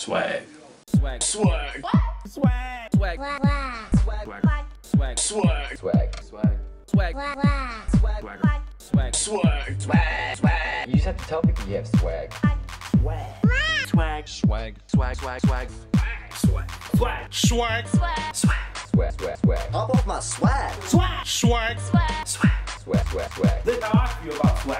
Swag. Swag. Swag. Swag. Swag. Swag. Swag. Swag. Swag. Swag. Swag. Swag. Swag. Swag. Swag. Swag. Swag. Swag swag swag swag swag You just have to tell people you have swag. Swag. Swag. Swag. Swag. Swag. Swag. Swag. Swag. Swag. Swag. Swag. Swag. Swag. Pop off my swag. Swag. Swag. Swag. Swag. Swag. Swag. Swag. Look how I feel about swag.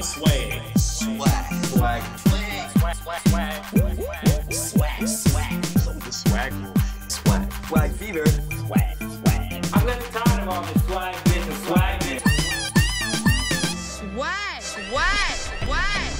swag, swag, swag, swag, swag, swag, swag, swag, swag, swag, swag, swag fever, swag, swag. I'm getting tired of all this swag, this and swag, this. Swag, swag, swag.